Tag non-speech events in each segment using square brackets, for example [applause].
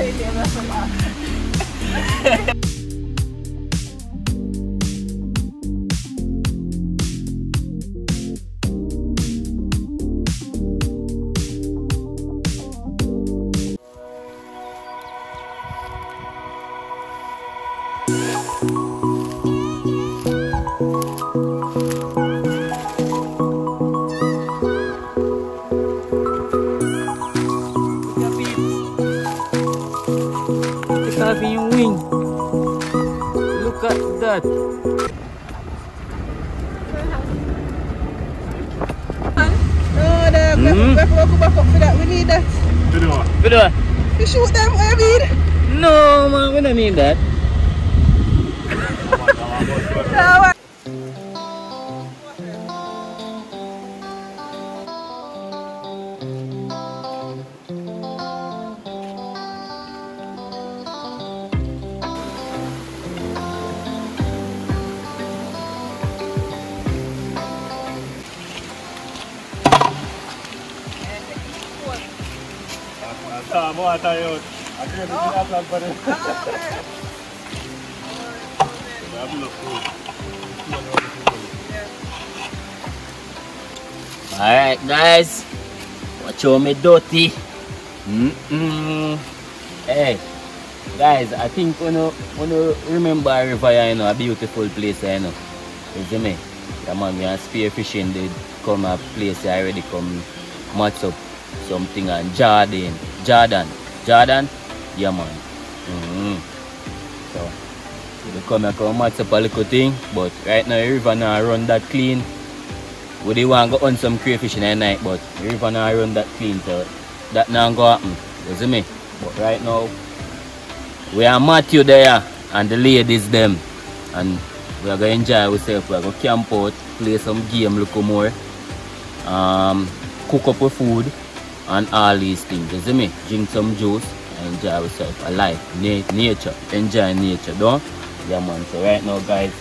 say there, that's a laugh. Look Betul? We shoot them, I mean. No, man, we don't need that. [laughs] Alright, guys. Watch out, me dirty. Mm-mm. Hey, guys, I think you know, you remember River, you know, a beautiful place, you know. You see me? Yeah, man, we are spearfishing. They come a place I already come match up something on Jordan. Jordan. Jordan? Yeah, man. Mm-hmm. So, they come and come match up a little thing, but right now, the river now run that clean. We dey want to go on some crayfish in the night, but the river now run that clean, so that now go happen. You see me? But right now, we are Matthew there and the ladies them, and we are gonna enjoy ourselves. We are gonna camp out, play some game, look more, um, cook up with food, and all these things. You see me? Drink some juice enjoy ourselves. Alive, Na nature, enjoy nature, don't? Yeah, man. So right now, guys,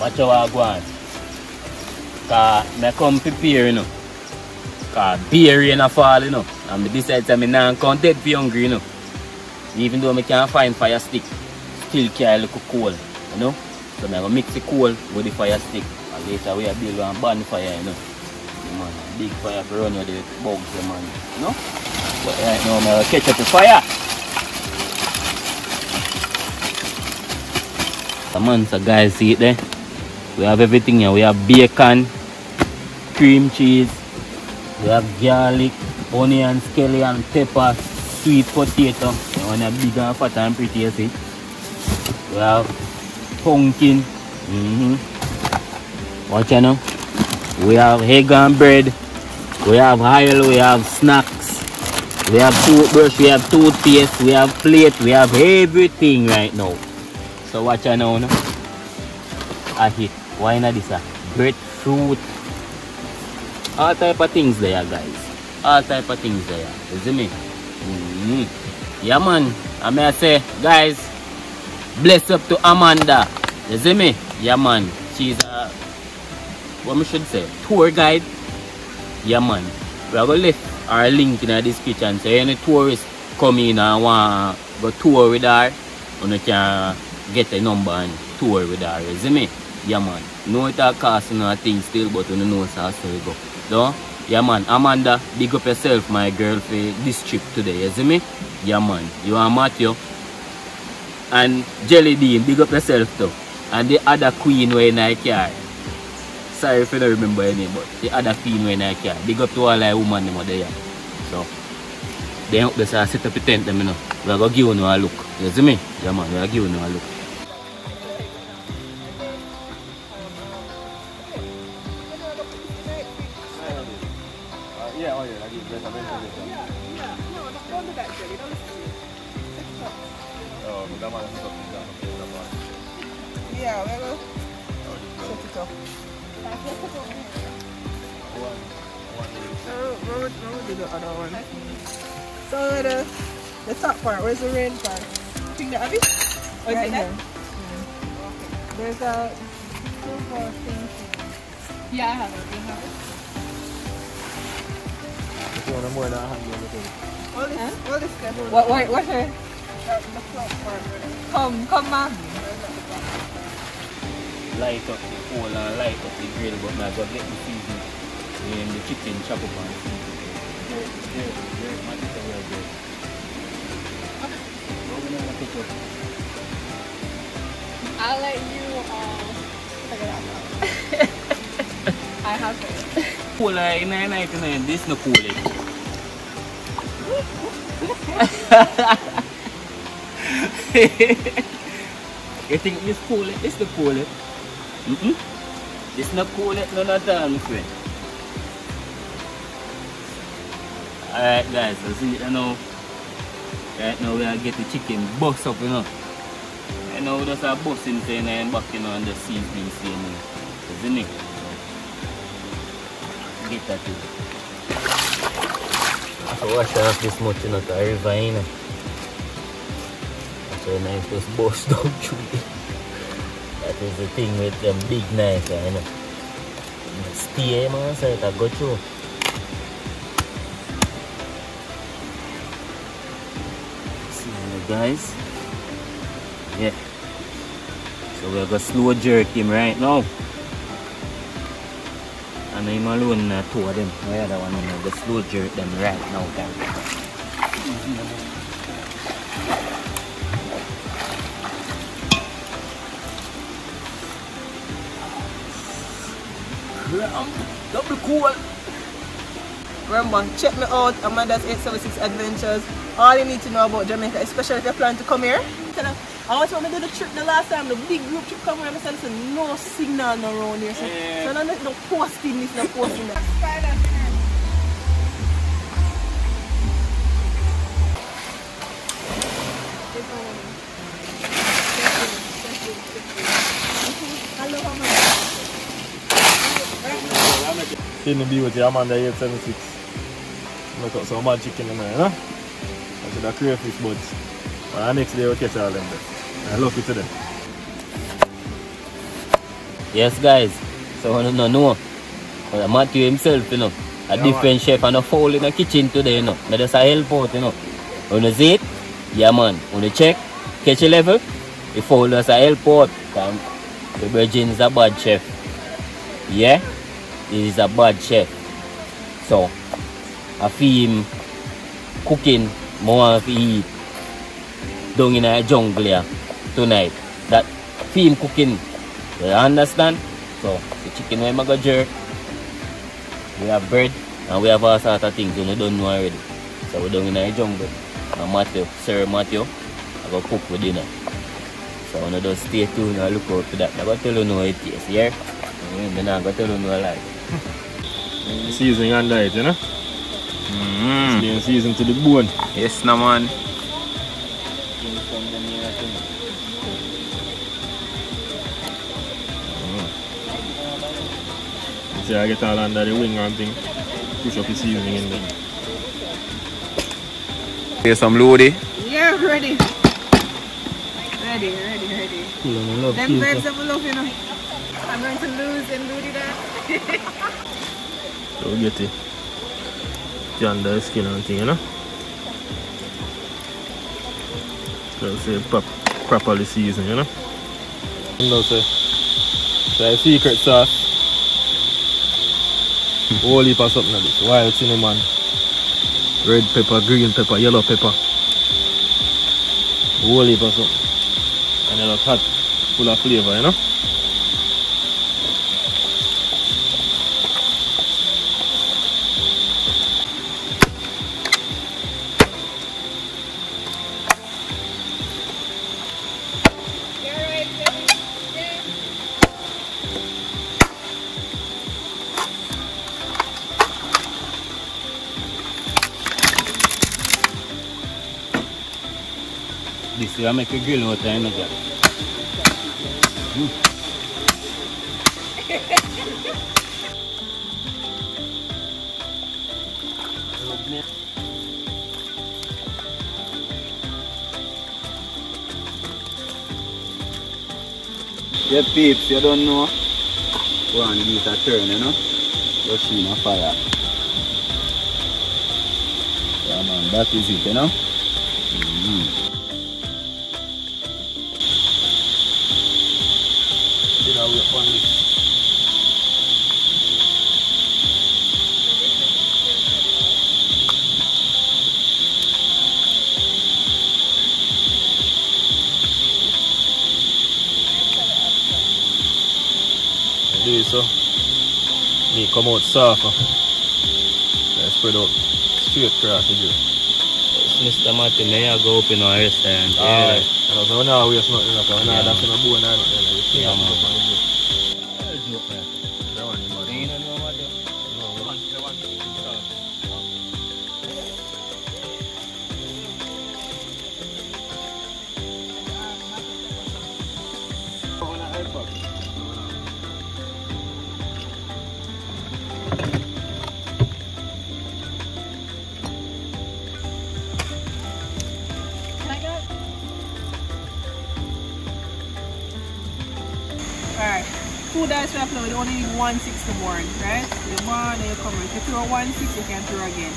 watch how I go on. Cause me come prepare, you know. Cause beer rain a fall, you know. And me decide to me now come dead for hungry, you know. Even though me can't find fire stick, still carry look coal, you know. So me gonna mix the coal with the fire stick. And later we build one bonfire, you know. Big fire for run with the bugs, yeah, man. You know? But right now me gonna catch up the fire. Come on, so guys, see it there. We have everything here. We have bacon, cream cheese, we have garlic, onion, scallion, pepper, sweet potato. You want a big and fat and pretty, you see. We have pumpkin. Mm-hmm. Watch out now. We have egg and bread. We have oil, we have snacks. We have toothbrush, we have toothpaste, we have plate, we have everything right now. So watch out now. No? I hit. Why not this? Uh? Breadfruit. All type of things there, guys. All type of things there. You see me? Mm-hmm. Yeah, man. I may say, guys, bless up to Amanda. You see me? Yeah, man. She's a, what we should say, tour guide. Yeah, man. We are going to leave our link in the description. So, any tourists come in and want to go tour with her, you can get a number and tour with her. You see me? Yeah, man. No, it cost you know, thing still, but you know how so go. No? Yeah, man. Amanda, big up yourself, my girl, for this trip today. You see me? Yeah, man. You are Matthew. And Jelly Bean, big up yourself, too. And the other queen where in I car. Sorry if you don't remember any, but the other queen when I car. Big up to all uh, the women them there. So, they there, so set up a tent them, you know. We're to give you a look. You see me? Yeah, man. We're to give you a look. Would, where would do the other one? So, the, the top part, where's the rain part? I think the have it? Right here. Mm. There's a silver thing. Yeah, I have it. You have it. Ito na muna ang hanggang ito. All this, all this stuff. What, what, what's her? The, the flop part. Come, come, mom. Light up the coal and light up the grill, but now got let me season when the chicken chop up and season. I'll let you uh, figure it out. I have it. 999, this no cool it. you think this cool it? This no cool. Mm -mm. This no cool none at all, my friend. Alright guys, so see you know. Right now we are get the chicken bust up, you know. And now we just are busting saying and back, you know, and the seasoning you know. Isn't it? Get that too. So wash off this much, you know, to river, you know. That's knife just bust down [laughs] through it. That is the thing with them big knife, you know. Stay, man, so it go through. Guys. Yeah. So we're gonna slow jerk him right now. And I'm alone uh, two of them. The one I'm gonna slow jerk them right now guys. Double cool. Remember, check me out Amanda's 876 Adventures. All you need to know about Jamaica, especially if you plan to come here. I want to do the trip the last time, the big group trip come here, I said, no signal no around here. So, Yeah. so no, no posting this, no posting that. In the beauty, Amanda 876. Look up some magic in there, huh? Said the crayfish buds. And the next day we'll catch all them there. I love it to them. Yes guys. So I don't know. But Matthew himself, you know. A Yeah, different chef and a foul in the kitchen today, you know. That is a help out, you know. When you see it, yeah man. When you check, catch a level, the foul is a help out. And the virgin is a bad chef. Yeah? He is a bad chef. So, I feel him cooking more of eat down in a jungle here tonight. That feel cooking. You understand? So, the chicken we I go jerk. We have bread and we have all sort of things you know, don't know already. So we're down in the jungle. And Matthew, Sir Matthew, I go cook for dinner. So I just stay tuned and look out for that. I go tell you know it tastes, yeah? I'm not going to tell you no lie. Seasoning and light, you know? Mm. Being seasoned to the bone. Yes, no man. See, I get all under the wing and thing. Push up the seasoning in there. Here's some loady. Yeah, ready. Ready, ready, ready. Cool and I love Them kills, babes huh? have a love, you know. I'm going to lose and do that. So get it. Under the skin and thing, you know? So say prop, properly seasoned, you know? And also. So secret sauce. Hmm. Whole heap of something like this. Wild cinnamon. Red pepper, green pepper, yellow pepper. Whole heap of something. And it looks hot, full of flavor, you know? This will make a grill out you know, Jack. Yeah, peeps, you don't know. Go it a turn, you know. Just see my fire. Yeah, man. that is it, you know? Me come out soft. Then spread out straight across the grill. Mr. Martin, I go open our restaurant? Alright. And also we not waste nothing, not Yeah. dancing a bone or nothing. You see Yeah, man. Two dice we apply, we only need one six to burn, right? You burn and you come in. If you throw one six, you can throw again.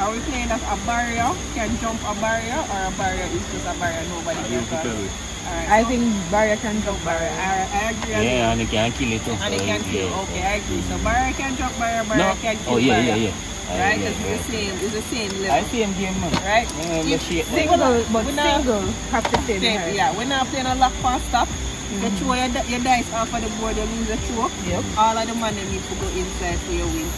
Are we playing that a barrier can jump a barrier or a barrier is just a barrier nobody can can tell cross? it. Alright. I think barrier can jump barrier. Alright, I agree. Yeah, and you can kill it too. And it can kill. Yeah. Okay, I agree. So barrier can jump barrier, barrier No. can oh, kill Oh, yeah, barrier. yeah, yeah. Right? Because yeah. it's the same, it's the same I level. see him game, man. Right? Yeah, If. Single, but we not- single practicing Same, her. yeah, we're not playing a lock pass stop. You throw your, di- your dice off of the board, you lose the throw. Yep. All of the money need to go inside for your win.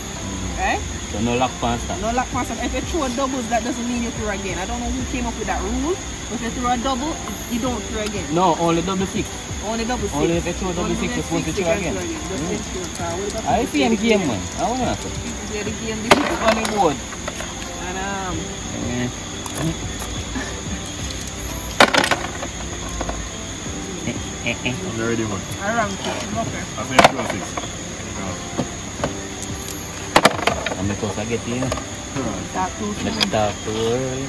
Right? So no lock pants that. No lock pass stop. If you throw a doubles, that doesn't mean you throw again. I don't know who came up with that rule. But if you throw a double, you don't throw again. No, only double six. Only double six. Only if you throw double six, you're supposed to throw can again. Mm. I see him the game, man. I want to. People play the game different. On the board. And um, Eh. I'm ready, man. I rank it. Okay. I say two or six. I'm supposed to get in. Start Let's seven. start to whirl.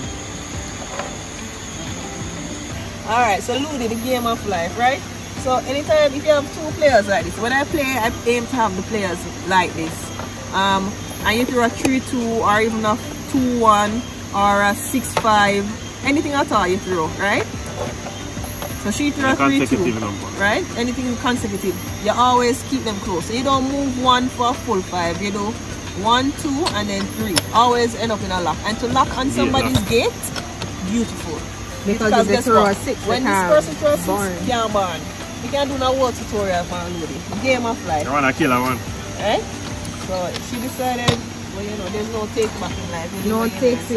Alright, so Ludi, the game of life, right? So anytime if you have two players like this, when I play, I aim to have the players like this. Um, and if you're a 3-2 or even a 2-1 or a 6-5, anything at all you throw, right? So she threw a 3-2, Consecutive number. right? Anything consecutive. You always keep them close. So you don't move one for a full five. You do one, two, and then three. Always end up in a lock. And to lock on somebody's gate, beautiful. Because if they guess throw what? a six, when this person throws a six, burn. can't burn. You can do no word tutorial for Ludi. Game of life, You want to kill a one? right? So she decided, well, you know, there's no take back in life. You No live by takes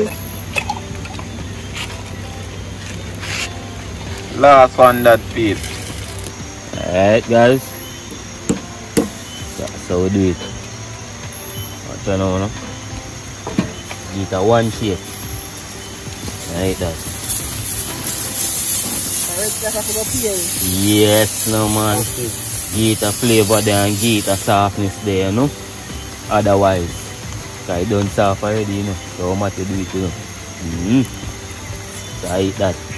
Last one that piece. Alright guys. So, so we do it. What you know, no? Get a one shape. Like that. That's. Yes, no man. Get a flavor there and get a softness there, you know. Otherwise, it done soft already, you know. So how much you do it, you know. Mm-hmm. So I eat that.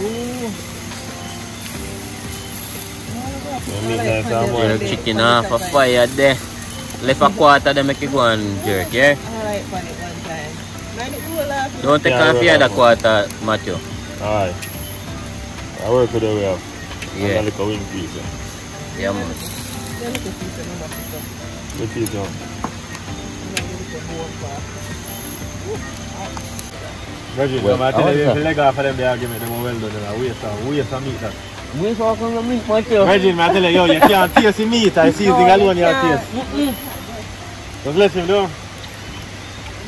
Ooh. midnight I like Jerk chicken ah, when off a fire there. Left a quarter, then make it go and jerk, yeah? I like when it one time. Man, it. Don't take Yeah, off roll the other quarter, Matthew. Alright. I work with the way of. Ah. Yeah. And a little wing piece. Yeah. Yeah, man. Yeah, look at this, no more stuff. Good piece, yeah. Oh, yeah, look at more part. Virgin, Well, well, I I tell you, if you leg off of them, they are giving them a well done. And a waste of, waste of meat. That. We talk on the meat, Matthew. Virgin, I tell you, yo, you can't taste the meat. I see seasoning No, alone you you can't. taste. Just let him know.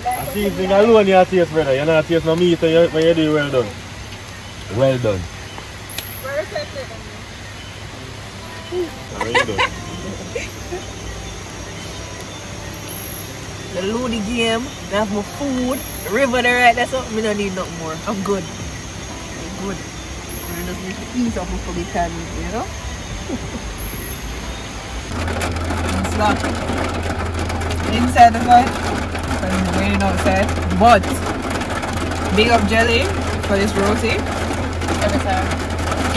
A seasoning alone you taste, brother. You not taste no meat when you, do well done. Well done. Where is it? When you done. The Ludi game, they have my food, the river there right, that's all. Me don't need nothing more. I'm good. I'm good. I just need to eat up before we can, you know? [laughs] it's not inside the fight. It's raining outside. But big up Jelly for this roti. Every time.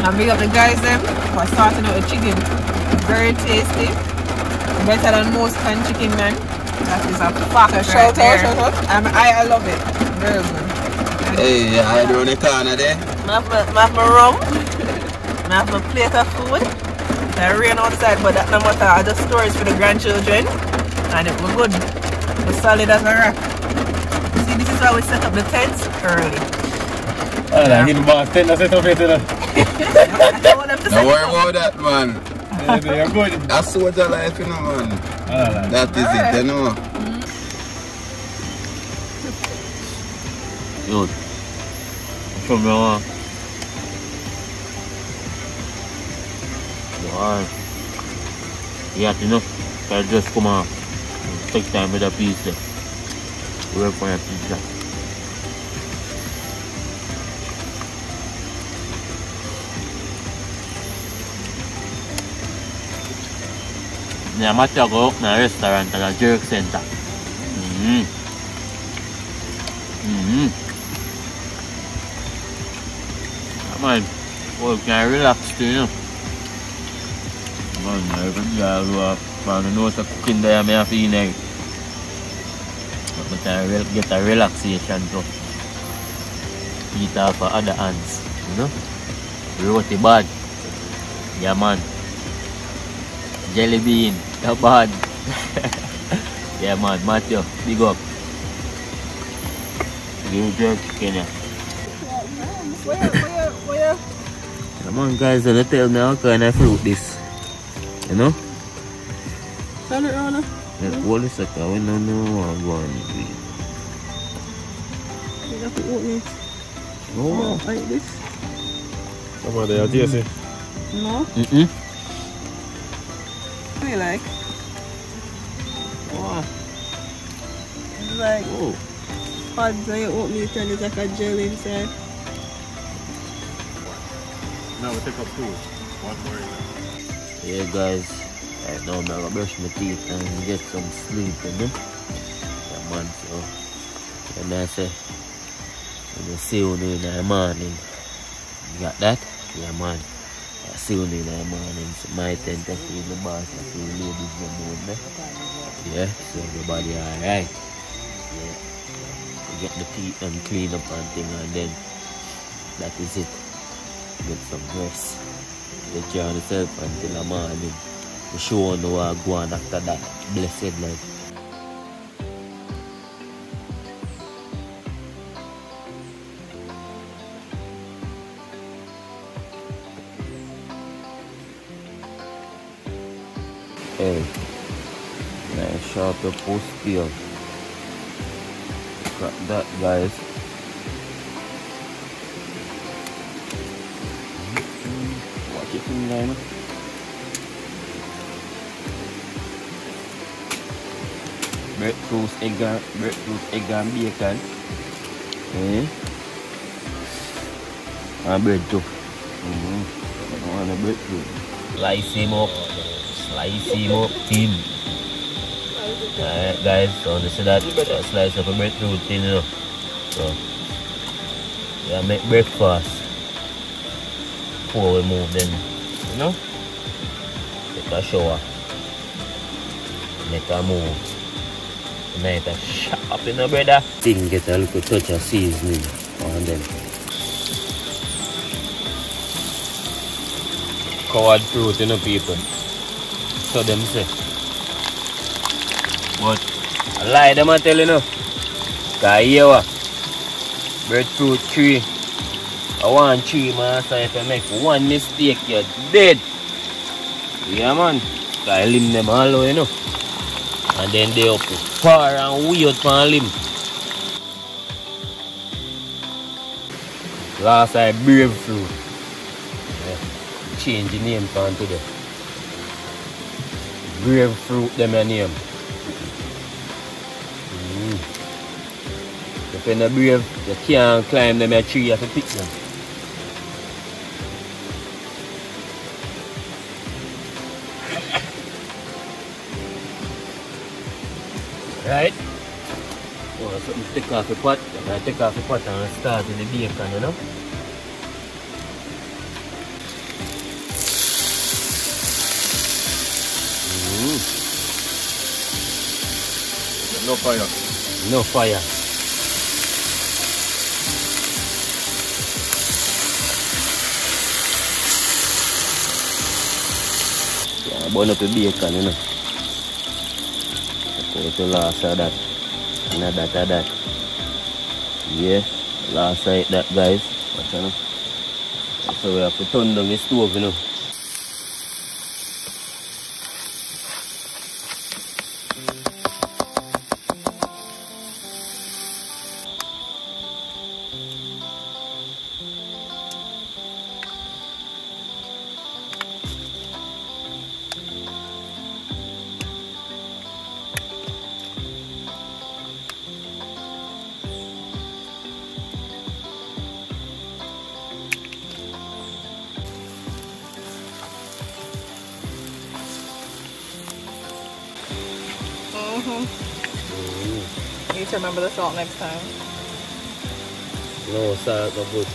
And big up the guys them for starting out with chicken. Very tasty. Better than most canned chicken man. That is a fact. So right shout out, shout out. Um, I, I love it. Very good. Hey, I do the corner there. I have my, I have my rum. I have my plate of food. I rain outside, but that no matter. I just store it for the grandchildren. And it was good. It was solid as a rock. See, this is why we set up the tents early. Älä ilmaa, tänne se tofi tätä. I don't want them Don't worry about that, man. Ei, ei, good. That's soldier life, you know, man. That is it, you know. Yun. Show me ako. Yan. Yeah, you know. Kaya just come on. Take time with the pizza. Work for your pizza. Namatch ako na restaurant na Jerk Center. Mm. Mm. Man, well, can relax too, you know. Man, I even got uh, man, I know some cooking have to eat. But I re- get a relaxation too. Eat off of other hands, you know. Roti bad. Yeah, man. Jelly bean, the bad. [laughs] yeah, man, Matthew, big up. You jerk, Kenya. Where, where, where? Come on guys, don't tell me how kind of fruit this. You know? Turn it around. Yeah, hmm? hold a second, we don't know what I'm going to do. You have to open it. Oh. Like this. Sama there, Jesse. No. Mm-mm. What do you like? Oh. It's like oh. pods and you open it and it's like a gel inside. Now we take up two. One more. Yeah guys, right now I'm gonna brush my teeth and get some sleep, you know? Yeah man, so and I say, I'm gonna see you in the morning. You got that? Yeah man. I see you in the morning. So eh? my tent I see the boss, I see the ladies them doing there. Yeah, so everybody alright. Yeah. We get the teeth and clean up and thing and then that is it. Get some rest. Get you on yourself until the morning. The show on the go on after that. Blessed life. Of post here. Got that, guys. Watch it from there. no? Breadfruit, egg and egg and bacon. Eh? And bread too. Mm-hmm. I want a breadfruit. Slice him up. Slice him up, team. Alright guys, so you see that, that slice of a breadfruit thing, you know. So, yeah, make breakfast before we move then, you know. Take a shower. Make a move. Tonight a sharp in the brother. Thing get a little touch of seasoning on them. Covered fruit, you know, people. So them say. What? Lie them I tell you no. Ka here wa. Breadfruit tree. I want tree man so if you make one mistake you're dead. Yeah man. Ka lim them all away no. And then they up far and weird pan limb. Last I brave through. Yeah. Change the name pan today. Grave fruit them a name. You're brave, you can't climb them a tree, you have to pick them. Right? Oh, so you take off the pot, I take off the pot and start with the bacon, you know? Mm. No fire. No fire. Go to last of that. And a that. Yeah, last side that guys. Watch out. So we have to turn down the stove, you know. To remember the salt next time. No salt, no good.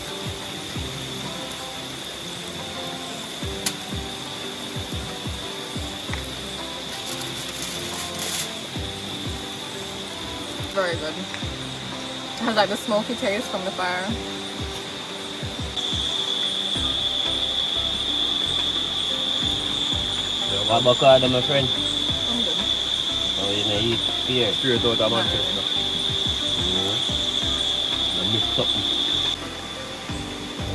Very good. It has like the smoky taste from the fire. Avocado, my friend. I'm good. Oh, you know, eat pear. Straight out of Manchester. I mix something.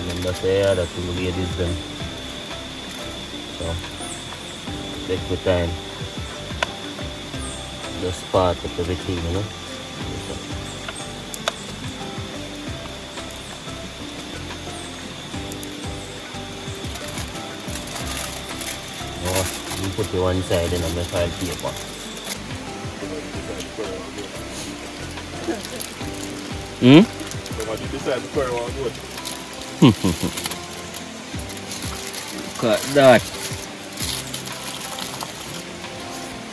Remember say yeah, that two ladies. So take your time. Just part of everything, you know. Oh, you put it one side and I'm file paper. Hmm? To pour one good. Cut that.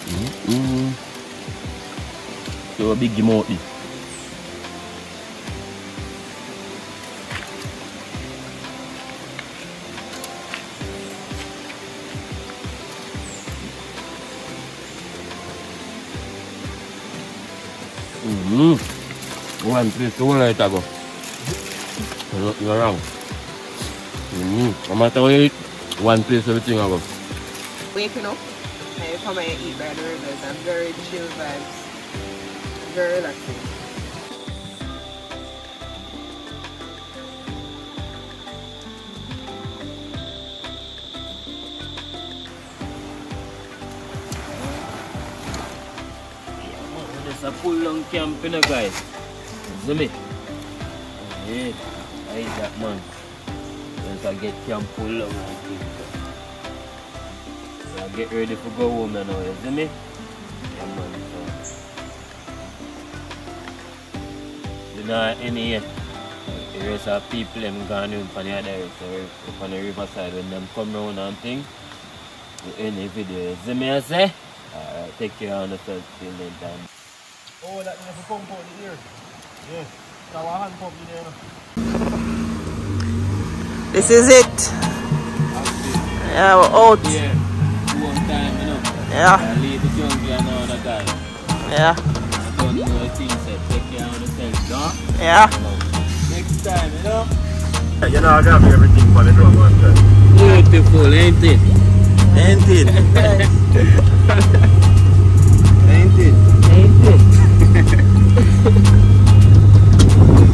Mm-mm. So a big mouth this. Mm-hmm. One place to like that go. You're you're wrong. Mm-hmm. No matter what you eat, one place everything I go. waking up and you come and eat by the rivers and very chill vibes. Very relaxing. It's a full long camp, you know, guys. See me? Yeah, I that man. Once I get camp full and things. So I get ready for go home now, you see me? Yeah, man. So. You know, any yet. The rest of people them gone in from the other so up on the riverside when them come round and thing. The video. You see me, I say? Alright, take care of yourself till then time. Oh, that means to pump out the ear. Yeah. Now a hand pump in there. No? This is it. Yeah, we're out. Yeah, time, you know. Yeah, leave the junkie and all that guy. yeah, don't know what he. Take care of yourself, no? yeah. Next time, you know? You know, I got me everything for the drum one time. Beautiful, ain't it? Ain't it? [laughs] Ain't it? [laughs]